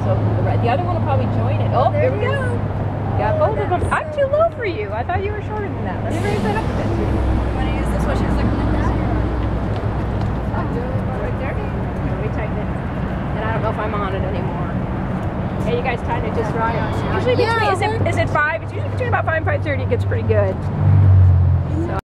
was over the right. The other one will probably join it. Oh, oh There there we go. is. Got Oh, both of them. So I'm too low for you. I thought you were shorter than that. Let me raise that up a bit. When I use this one, she was like, that. Right there. Let tighten it. And I don't know if I'm on it anymore. Hey, you guys tighten it just right on. Usually Yeah, between, is it, is it five? It's usually between about five and five thirty. It gets pretty good.